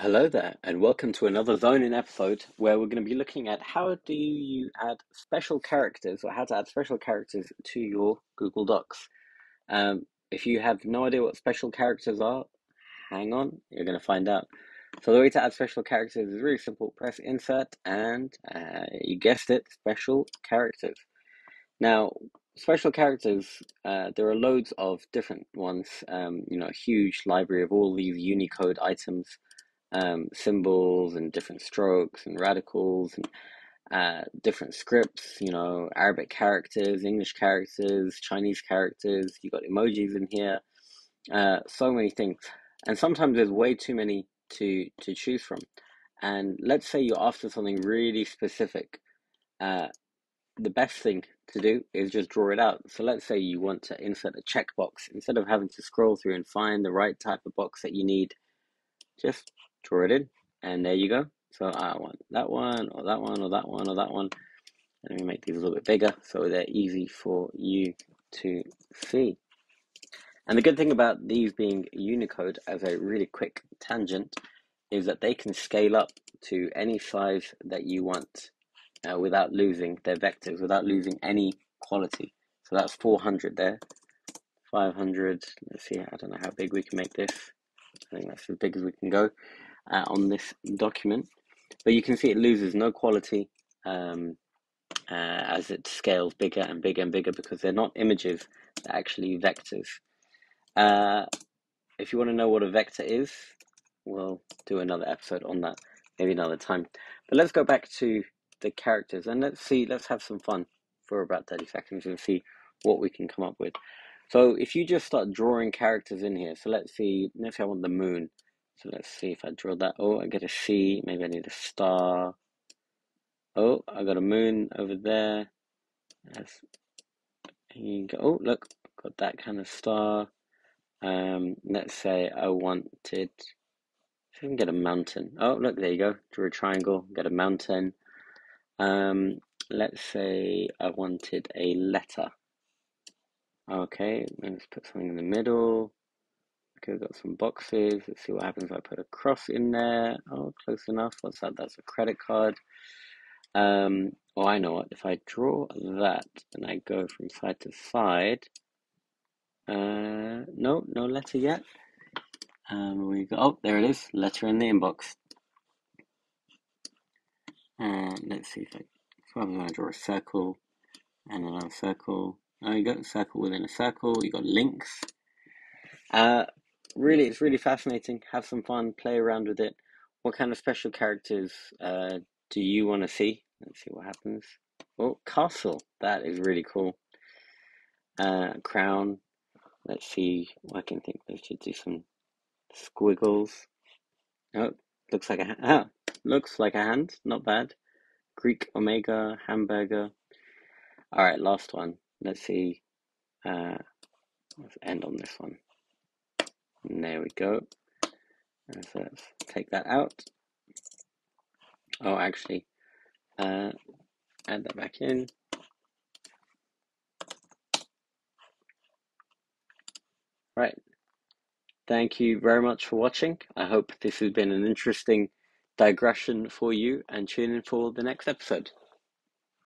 Hello there, and welcome to another Zone In episode where we're going to be looking at how do you add special characters or how to add special characters to your Google Docs. Um, if you have no idea what special characters are, hang on, you're going to find out. So the way to add special characters is really simple. Press insert and uh, you guessed it, special characters. Now, special characters, uh, there are loads of different ones, um, you know, a huge library of all these Unicode items um, symbols and different strokes and radicals and uh, different scripts, you know, Arabic characters, English characters, Chinese characters. You got emojis in here, uh, so many things, and sometimes there's way too many to to choose from. And let's say you're after something really specific. Uh, the best thing to do is just draw it out. So let's say you want to insert a checkbox instead of having to scroll through and find the right type of box that you need. Just in, and there you go. So I want that one, or that one, or that one, or that one. And let me make these a little bit bigger so they're easy for you to see. And the good thing about these being Unicode as a really quick tangent is that they can scale up to any size that you want uh, without losing their vectors, without losing any quality. So that's 400 there. 500, let's see, I don't know how big we can make this. I think that's as big as we can go uh, on this document. But you can see it loses no quality um, uh, as it scales bigger and bigger and bigger because they're not images, they're actually vectors. Uh, if you want to know what a vector is, we'll do another episode on that, maybe another time. But let's go back to the characters and let's see, let's have some fun for about 30 seconds and see what we can come up with. So if you just start drawing characters in here, so let's see, let's say I want the moon. So let's see if I draw that. Oh, I get a C. Maybe I need a star. Oh, I got a moon over there. That's, you go. Oh, look, got that kind of star. Um, let's say I wanted. I can get a mountain. Oh, look, there you go. Draw a triangle. Get a mountain. Um, let's say I wanted a letter. Okay, let's put something in the middle. Okay, we've got some boxes. Let's see what happens if I put a cross in there. Oh, close enough. What's that? That's a credit card. Um, oh, I know what. If I draw that and I go from side to side, uh, no, no letter yet. Um, we go. Oh, there it is. Letter in the inbox. And let's see if I. So I'm going to draw a circle and another circle. Oh, you got a circle within a circle. You got links. Uh, really, it's really fascinating. Have some fun, play around with it. What kind of special characters uh, do you want to see? Let's see what happens. Oh, castle. That is really cool. Uh, crown. Let's see. I can think. Let's just do some squiggles. Oh, looks like a ha- ah, looks like a hand. Not bad. Greek omega hamburger. All right, last one. Let's see. Uh, let's end on this one. There we go. So let's take that out. Oh, actually, uh, add that back in. Right. Thank you very much for watching. I hope this has been an interesting digression for you and tune in for the next episode.